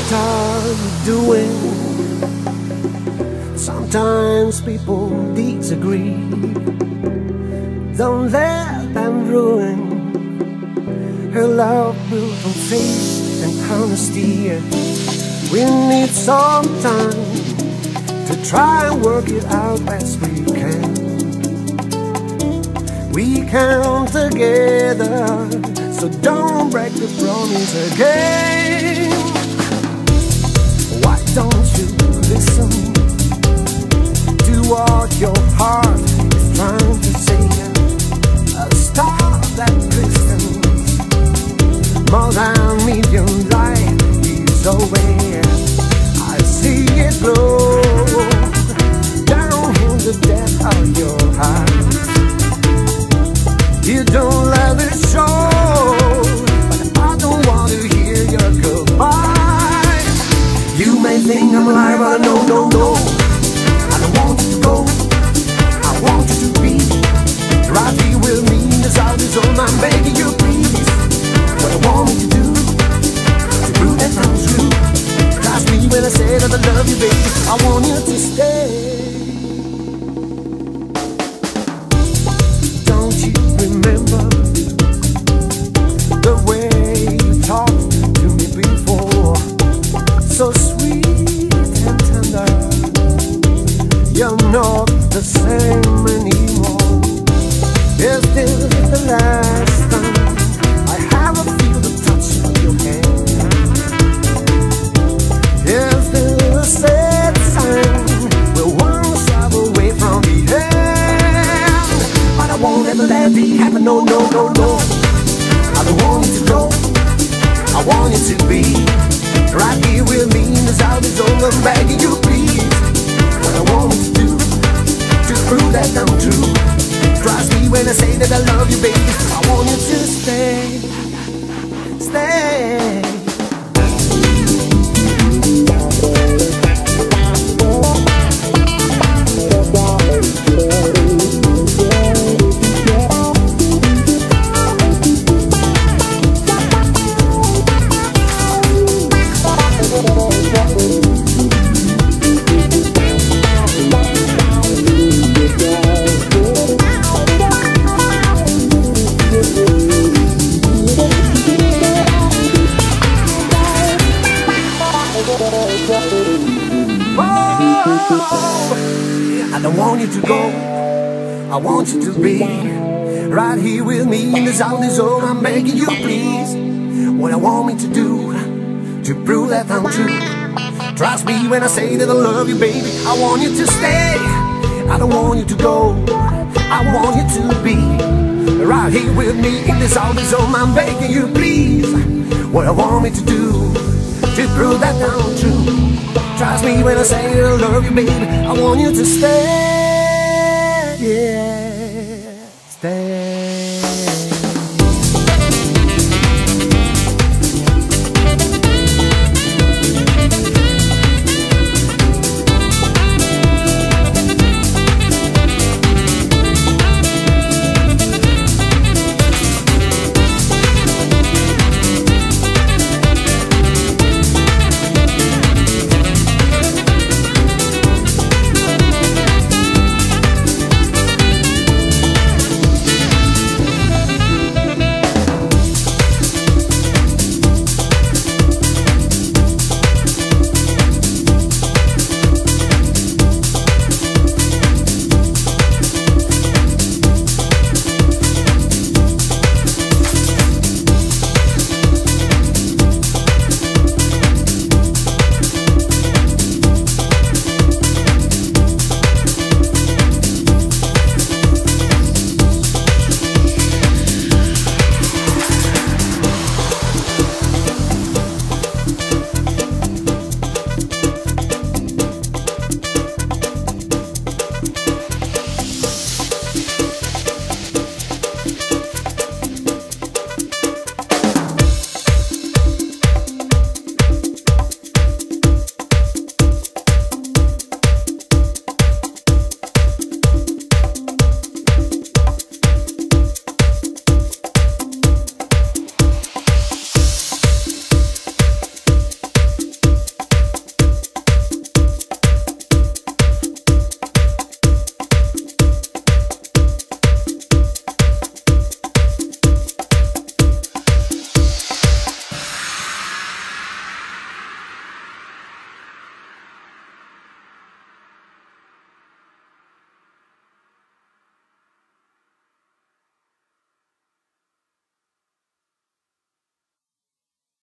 What are you doing? Sometimes people disagree. Don't let them ruin her love built on faith and honesty. We need some time to try and work it out best we can. We come together, so don't break the promise again. Don't you listen to what your heart is trying to say? That more than a million light is away. The same anymore. Is this the last I don't want you to go. I want you to be right here with me in the sound all I'm begging you, please. What I want me to do to prove that I'm true. Trust me when I say that I love you, baby. I want you to stay. I don't want you to go. I want you to be right here with me in the sound all I'm begging you, please. What I want me to do to prove that I'm true. Trust me when I say I love you, baby. I want you to stay. Yeah.